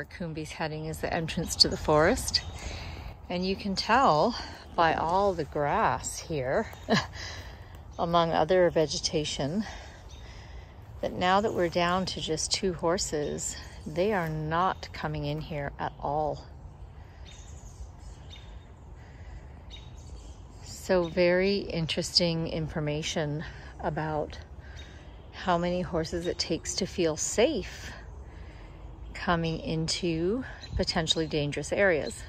where Coombe's heading is the entrance to the forest. And you can tell by all the grass here, among other vegetation, that now that we're down to just two horses, they are not coming in here at all. So very interesting information about how many horses it takes to feel safe coming into potentially dangerous areas.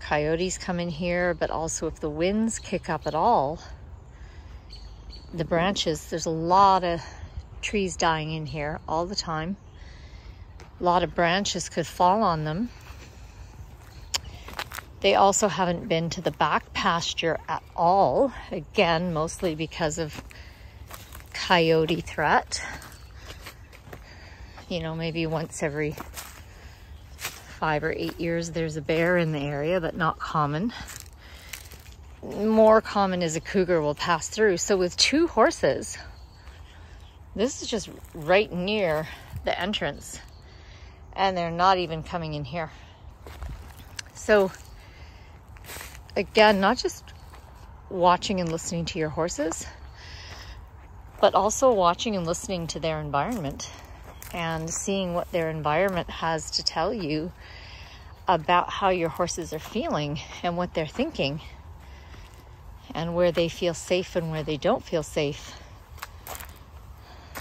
Coyotes come in here, but also if the winds kick up at all, the branches, there's a lot of trees dying in here all the time. A lot of branches could fall on them. They also haven't been to the back pasture at all. Again, mostly because of coyote threat you know, maybe once every five or eight years there's a bear in the area, but not common. More common is a cougar will pass through. So with two horses, this is just right near the entrance and they're not even coming in here. So again, not just watching and listening to your horses, but also watching and listening to their environment and seeing what their environment has to tell you about how your horses are feeling and what they're thinking and where they feel safe and where they don't feel safe.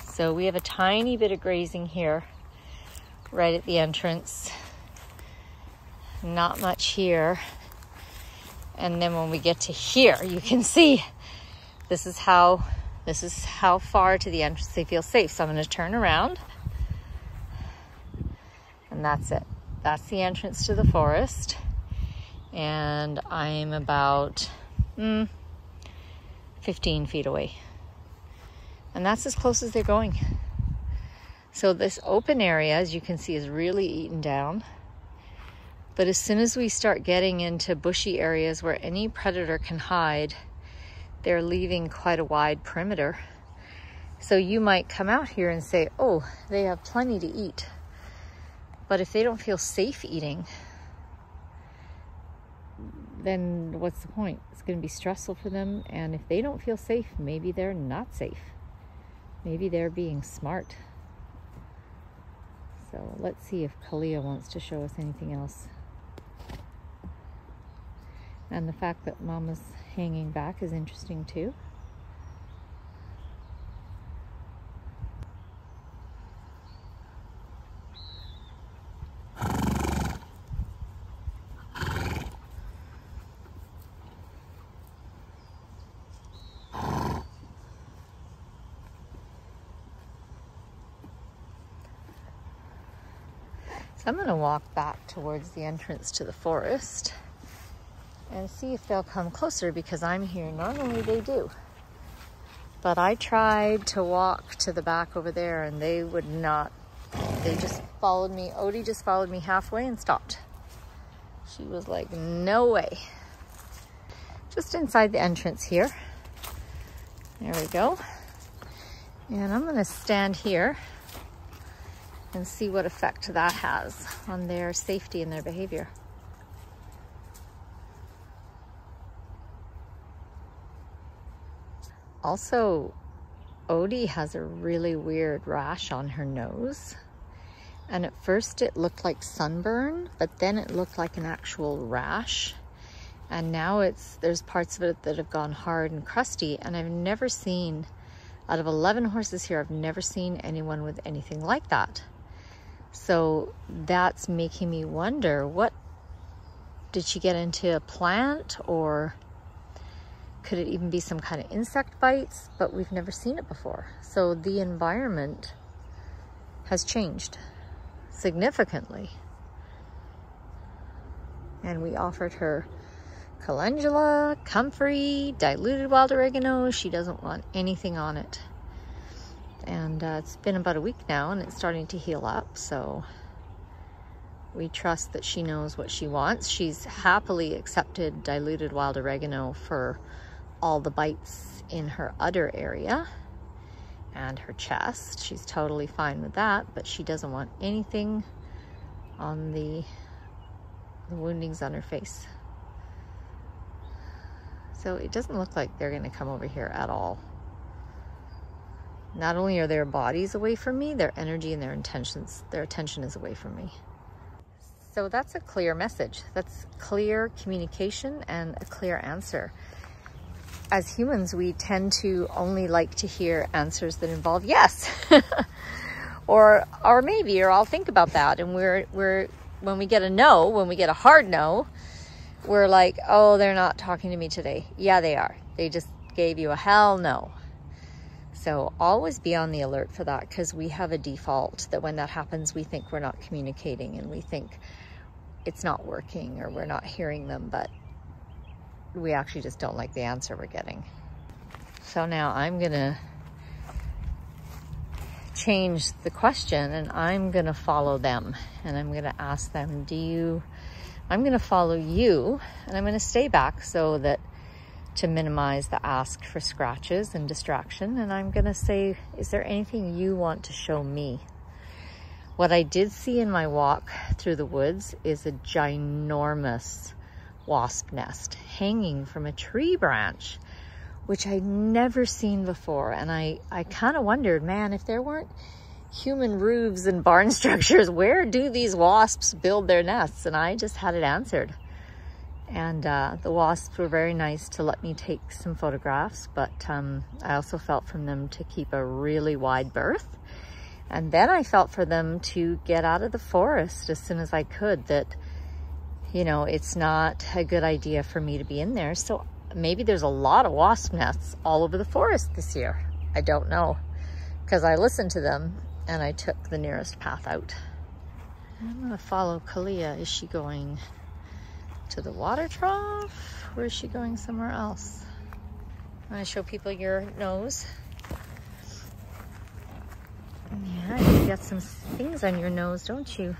So we have a tiny bit of grazing here right at the entrance. Not much here. And then when we get to here, you can see this is how this is how far to the entrance they feel safe. So I'm going to turn around and that's it. That's the entrance to the forest. And I'm about mm, 15 feet away. And that's as close as they're going. So this open area, as you can see, is really eaten down. But as soon as we start getting into bushy areas where any predator can hide, they're leaving quite a wide perimeter. So you might come out here and say, oh, they have plenty to eat. But if they don't feel safe eating, then what's the point? It's going to be stressful for them. And if they don't feel safe, maybe they're not safe. Maybe they're being smart. So let's see if Kalia wants to show us anything else. And the fact that Mama's hanging back is interesting too. So I'm going to walk back towards the entrance to the forest and see if they'll come closer because I'm here. Normally they do. But I tried to walk to the back over there and they would not. They just followed me. Odie just followed me halfway and stopped. She was like, no way. Just inside the entrance here. There we go. And I'm going to stand here and see what effect that has on their safety and their behavior. Also, Odie has a really weird rash on her nose. And at first it looked like sunburn, but then it looked like an actual rash. And now it's there's parts of it that have gone hard and crusty. And I've never seen, out of 11 horses here, I've never seen anyone with anything like that. So that's making me wonder what did she get into a plant or could it even be some kind of insect bites? But we've never seen it before. So the environment has changed significantly. And we offered her calendula, comfrey, diluted wild oregano. She doesn't want anything on it and uh, it's been about a week now and it's starting to heal up so We trust that she knows what she wants. She's happily accepted diluted wild oregano for all the bites in her udder area and her chest. She's totally fine with that, but she doesn't want anything on the, the woundings on her face. So it doesn't look like they're gonna come over here at all. Not only are their bodies away from me, their energy and their intentions, their attention is away from me. So that's a clear message. That's clear communication and a clear answer. As humans, we tend to only like to hear answers that involve yes. or or maybe, or I'll think about that. And we're we're when we get a no, when we get a hard no, we're like, oh, they're not talking to me today. Yeah, they are. They just gave you a hell no. So always be on the alert for that because we have a default that when that happens, we think we're not communicating and we think it's not working or we're not hearing them, but we actually just don't like the answer we're getting. So now I'm gonna change the question and I'm gonna follow them and I'm gonna ask them, do you, I'm gonna follow you and I'm gonna stay back so that to minimize the ask for scratches and distraction. And I'm gonna say, is there anything you want to show me? What I did see in my walk through the woods is a ginormous wasp nest hanging from a tree branch, which I'd never seen before. And I, I kind of wondered, man, if there weren't human roofs and barn structures, where do these wasps build their nests? And I just had it answered. And uh, the wasps were very nice to let me take some photographs, but um, I also felt from them to keep a really wide berth. And then I felt for them to get out of the forest as soon as I could that, you know, it's not a good idea for me to be in there. So maybe there's a lot of wasp nests all over the forest this year. I don't know because I listened to them and I took the nearest path out. I'm gonna follow Kalia. Is she going to the water trough? Or is she going somewhere else? I'm gonna show people your nose. Yeah, you got some things on your nose, don't you?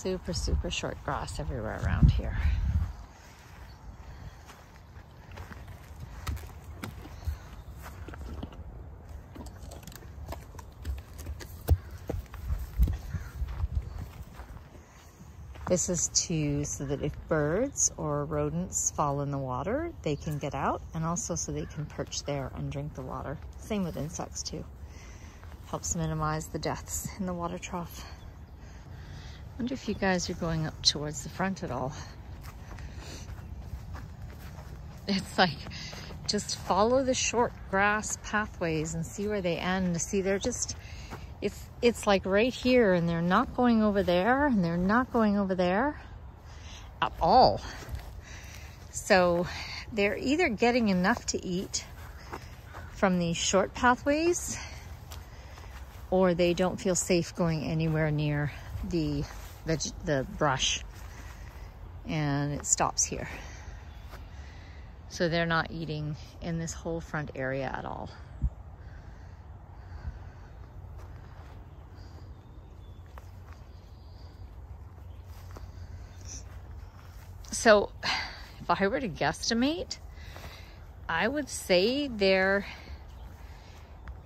Super, super short grass everywhere around here. This is to so that if birds or rodents fall in the water, they can get out and also so they can perch there and drink the water. Same with insects too. Helps minimize the deaths in the water trough wonder if you guys are going up towards the front at all. It's like, just follow the short grass pathways and see where they end. See, they're just, it's, it's like right here and they're not going over there and they're not going over there at all. So they're either getting enough to eat from these short pathways or they don't feel safe going anywhere near the veg the brush and it stops here. So they're not eating in this whole front area at all. So if I were to guesstimate, I would say they're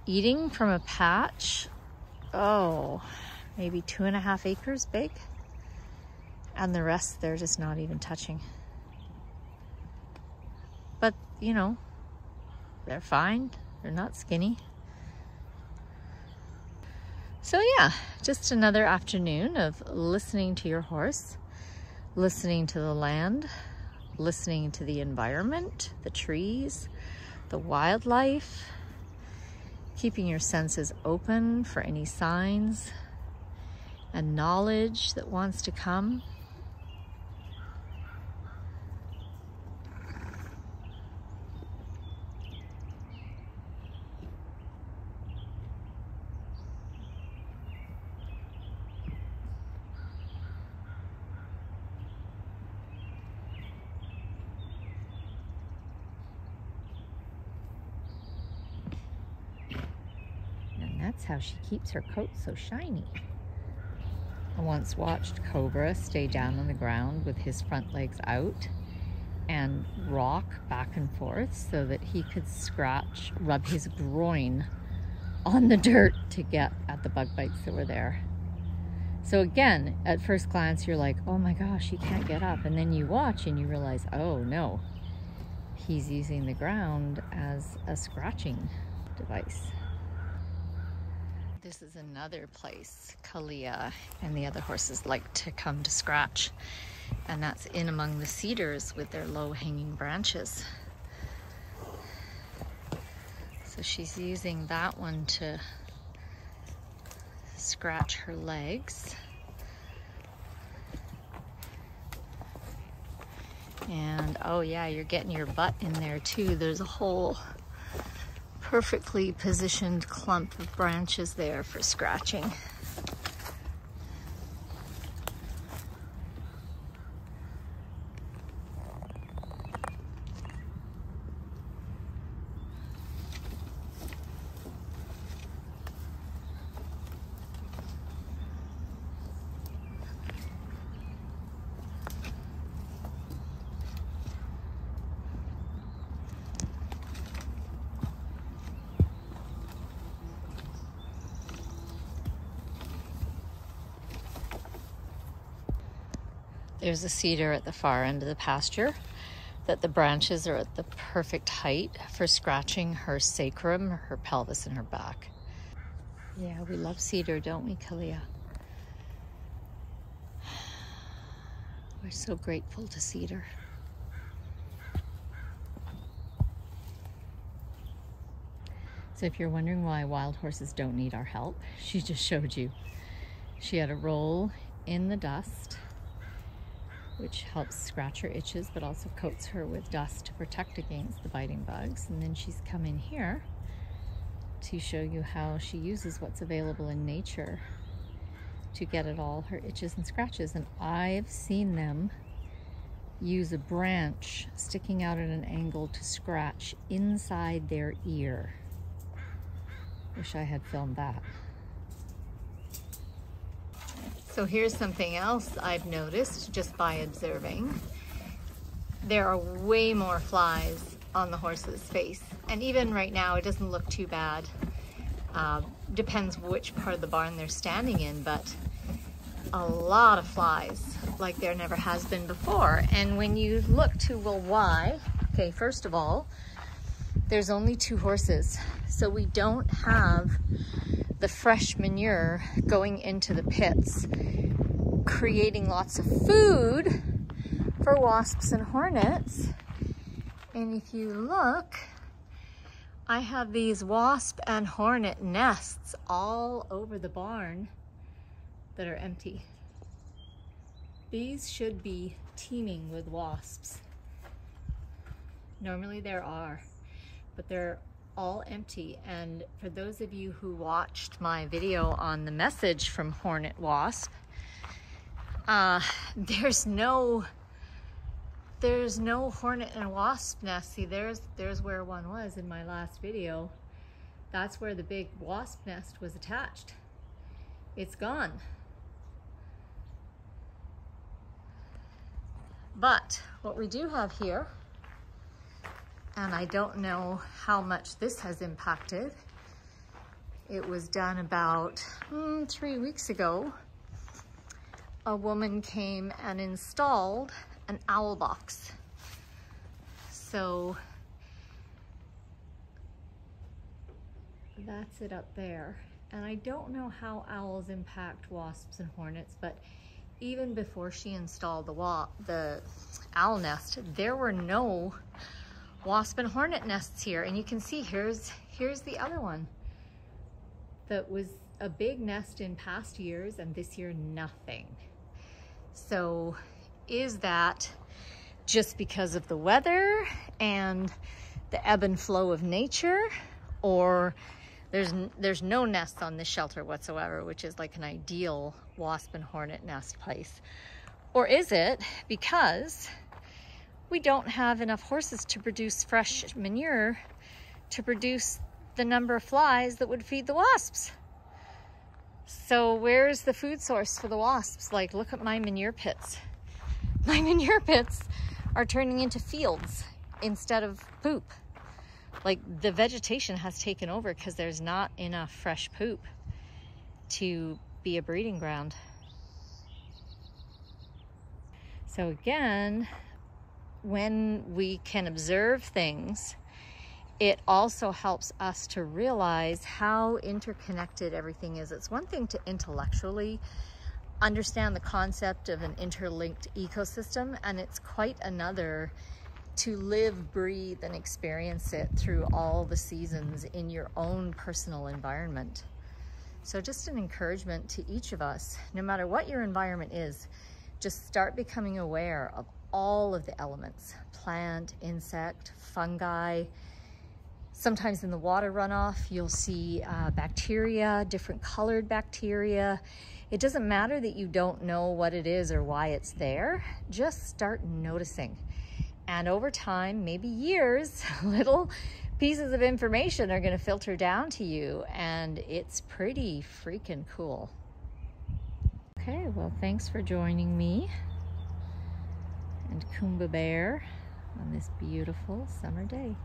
eating from a patch, oh, maybe two and a half acres big. And the rest they're just not even touching. But, you know, they're fine. They're not skinny. So yeah, just another afternoon of listening to your horse, listening to the land, listening to the environment, the trees, the wildlife, keeping your senses open for any signs and knowledge that wants to come. And that's how she keeps her coat so shiny. Once watched Cobra stay down on the ground with his front legs out and rock back and forth so that he could scratch, rub his groin on the dirt to get at the bug bites that were there. So again, at first glance, you're like, oh my gosh, he can't get up. And then you watch and you realize, oh no, he's using the ground as a scratching device. This is another place Kalia and the other horses like to come to scratch. And that's in among the cedars with their low hanging branches. So she's using that one to scratch her legs. And oh yeah, you're getting your butt in there too. There's a whole perfectly positioned clump of branches there for scratching. There's a cedar at the far end of the pasture that the branches are at the perfect height for scratching her sacrum, her pelvis, and her back. Yeah, we love cedar, don't we, Kalia? We're so grateful to cedar. So if you're wondering why wild horses don't need our help, she just showed you. She had a roll in the dust which helps scratch her itches but also coats her with dust to protect against the biting bugs. And then she's come in here to show you how she uses what's available in nature to get at all her itches and scratches. And I've seen them use a branch sticking out at an angle to scratch inside their ear. Wish I had filmed that. So here's something else I've noticed just by observing. There are way more flies on the horse's face. And even right now, it doesn't look too bad. Uh, depends which part of the barn they're standing in, but a lot of flies like there never has been before. And when you look to, well, why? Okay, first of all, there's only two horses. So we don't have the fresh manure going into the pits, creating lots of food for wasps and hornets. And if you look, I have these wasp and hornet nests all over the barn that are empty. These should be teeming with wasps. Normally there are, but they're all empty. And for those of you who watched my video on the message from Hornet Wasp, uh, there's no there's no hornet and wasp nest. See, there's there's where one was in my last video. That's where the big wasp nest was attached. It's gone. But what we do have here and I don't know how much this has impacted. It was done about mm, three weeks ago. A woman came and installed an owl box. So that's it up there. And I don't know how owls impact wasps and hornets, but even before she installed the the owl nest, there were no wasp and hornet nests here. And you can see here's, here's the other one that was a big nest in past years and this year nothing. So is that just because of the weather and the ebb and flow of nature or there's there's no nests on this shelter whatsoever which is like an ideal wasp and hornet nest place or is it because we don't have enough horses to produce fresh manure to produce the number of flies that would feed the wasps so where's the food source for the wasps like look at my manure pits my manure pits are turning into fields instead of poop. Like the vegetation has taken over because there's not enough fresh poop to be a breeding ground. So again, when we can observe things, it also helps us to realize how interconnected everything is. It's one thing to intellectually understand the concept of an interlinked ecosystem and it's quite another to live, breathe, and experience it through all the seasons in your own personal environment. So just an encouragement to each of us, no matter what your environment is, just start becoming aware of all of the elements, plant, insect, fungi. Sometimes in the water runoff, you'll see uh, bacteria, different colored bacteria. It doesn't matter that you don't know what it is or why it's there, just start noticing. And over time, maybe years, little pieces of information are going to filter down to you, and it's pretty freaking cool. Okay, well, thanks for joining me and Kumba Bear on this beautiful summer day.